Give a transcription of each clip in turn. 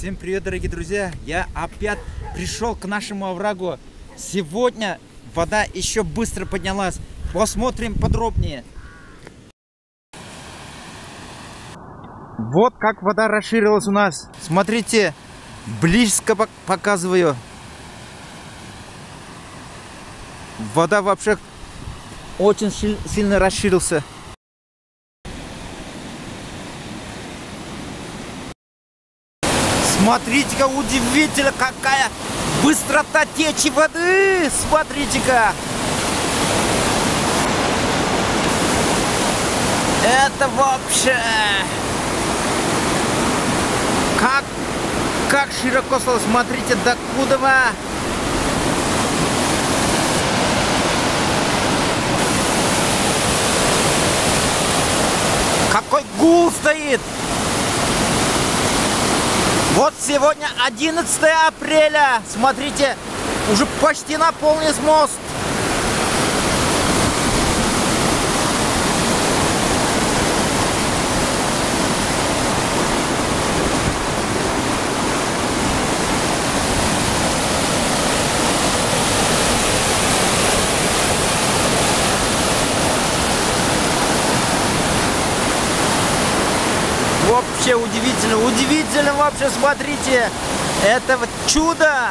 Всем привет, дорогие друзья! Я опять пришел к нашему оврагу. Сегодня вода еще быстро поднялась. Посмотрим подробнее. Вот как вода расширилась у нас. Смотрите, близко показываю. Вода вообще очень сильно расширился. Смотрите-ка, удивительно, какая быстрота течи воды. Смотрите-ка. Это вообще... Как, как широко стало. Смотрите, докуда вы... Какой гул стоит! Вот сегодня 11 апреля. Смотрите, уже почти наполнился мост. Вообще удивительно, удивительно вообще, смотрите. Это чудо.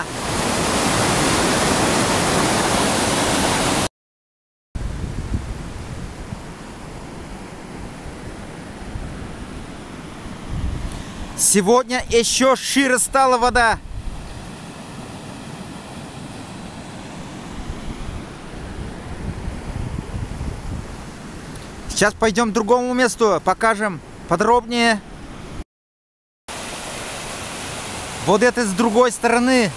Сегодня еще шире стала вода. Сейчас пойдем к другому месту, покажем подробнее. Вот это с другой стороны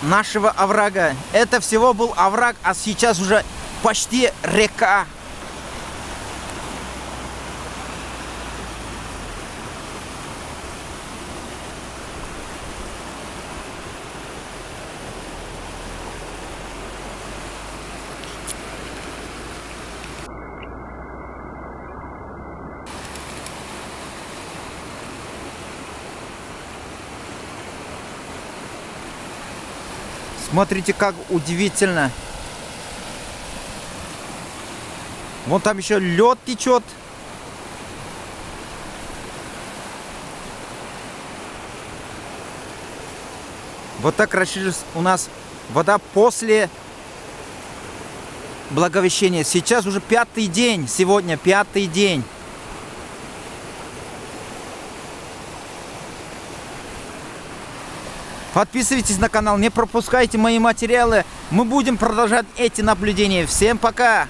нашего оврага. Это всего был овраг, а сейчас уже почти река. Смотрите, как удивительно. Вон там еще лед течет. Вот так расширилась у нас вода после Благовещения. Сейчас уже пятый день. Сегодня пятый день. Подписывайтесь на канал, не пропускайте мои материалы. Мы будем продолжать эти наблюдения. Всем пока!